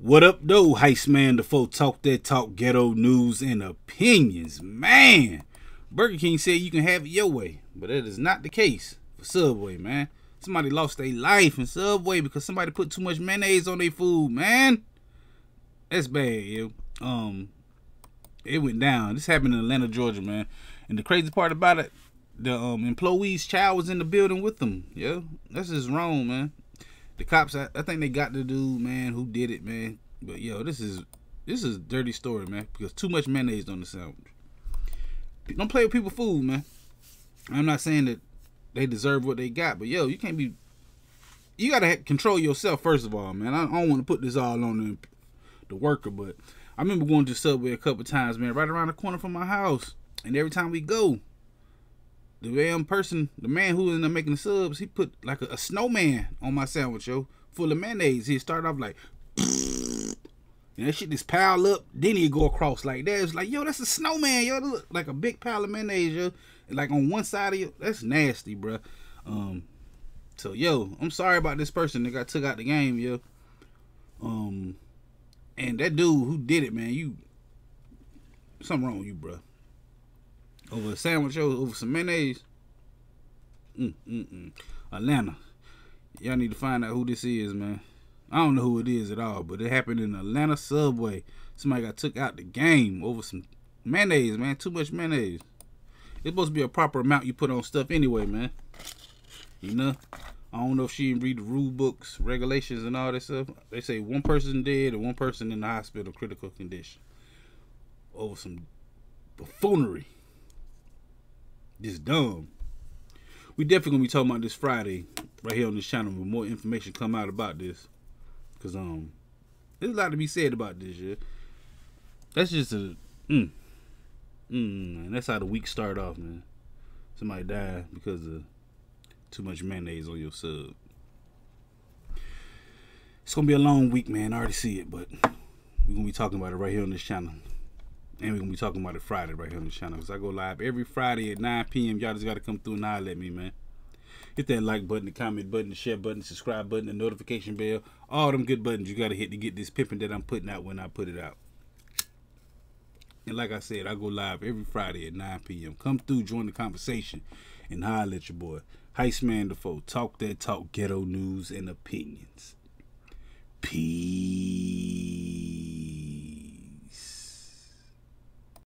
What up, though, Heist Man? The folk talk that talk ghetto news and opinions. Man, Burger King said you can have it your way, but that is not the case for Subway, man. Somebody lost their life in Subway because somebody put too much mayonnaise on their food, man. That's bad, yo. Um, it went down. This happened in Atlanta, Georgia, man. And the crazy part about it, the um employee's child was in the building with them. Yo, that's just wrong, man the cops I, I, think they got the dude man who did it man. But yo this is this is a dirty story man because too much mayonnaise on the sandwich. Don't play with people food man. I'm not saying that they deserve what they got but yo you can't be you gotta control yourself first of all man. I, don't want to put this all on the, the worker but i remember going to subway a couple times man right around the corner from my house and every time we go the damn person, the man who was in there making the subs, he put like a, a snowman on my sandwich, yo, full of mayonnaise. He started off like, and that shit just pile up. Then he go across like that. It's like, yo, that's a snowman, yo. Look like a big pile of mayonnaise, yo. Like on one side of you, that's nasty, bro. Um, so yo, I'm sorry about this person that got took out the game, yo. Um, and that dude who did it, man, you something wrong with you, bro over a sandwich over some mayonnaise. Mm, mm, mm. Atlanta. Y'all need to find out who this is, man. I don't know who it is at all, but it happened in Atlanta subway. Somebody got took out the game over some mayonnaise, man. Too much mayonnaise. It's supposed to be a proper amount you put on stuff anyway, man. You know? I don't know if she didn't read the rule books, regulations, and all that stuff. They say one person dead and one person in the hospital, critical condition. Over some buffoonery. Just dumb. We definitely gonna be talking about this Friday right here on this channel with more information come out about this. Cause um there's a lot to be said about this, yeah. That's just a mm. Mm. That's how the week start off, man. Somebody died because of too much mayonnaise on your sub. It's gonna be a long week, man. I already see it, but we're gonna be talking about it right here on this channel. And we're gonna be talking about it Friday right here on the channel. Cause I go live every Friday at 9 p.m. Y'all just gotta come through and holler at me, man. Hit that like button, the comment button, the share button, the subscribe button, the notification bell. All them good buttons you gotta hit to get this pimping that I'm putting out when I put it out. And like I said, I go live every Friday at 9 p.m. Come through, join the conversation, and holler at your boy. Heist Man Da Foe. Talk that talk, ghetto news and opinions. Peace.